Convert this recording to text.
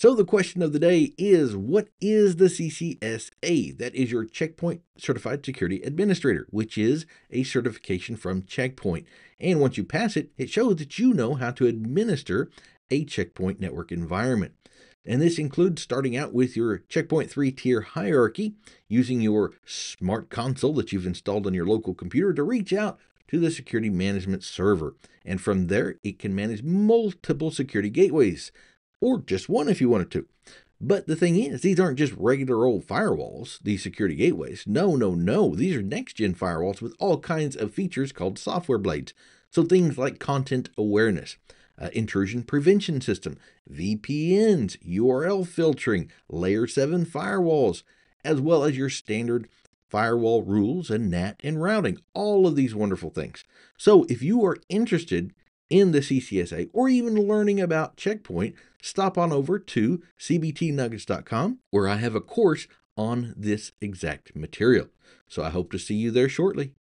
So, the question of the day is what is the CCSA? That is your Check Point Certified Security Administrator, which is a certification from Check Point. And once you pass it, it shows that you know how to administer a Check Point network environment. And this includes starting out with your Check Point 3 tier hierarchy, using your smart console that you've installed on your local computer to reach out to the security management server. And from there, it can manage multiple security gateways or just one if you wanted to. But the thing is, these aren't just regular old firewalls, these security gateways. No, no, no. These are next gen firewalls with all kinds of features called software blades. So things like content awareness, uh, intrusion prevention system, VPNs, URL filtering, layer 7 firewalls, as well as your standard firewall rules and NAT and routing, all of these wonderful things. So if you are interested in the CCSA or even learning about Check Point, stop on over to cbtnuggets.com where I have a course on this exact material. So I hope to see you there shortly.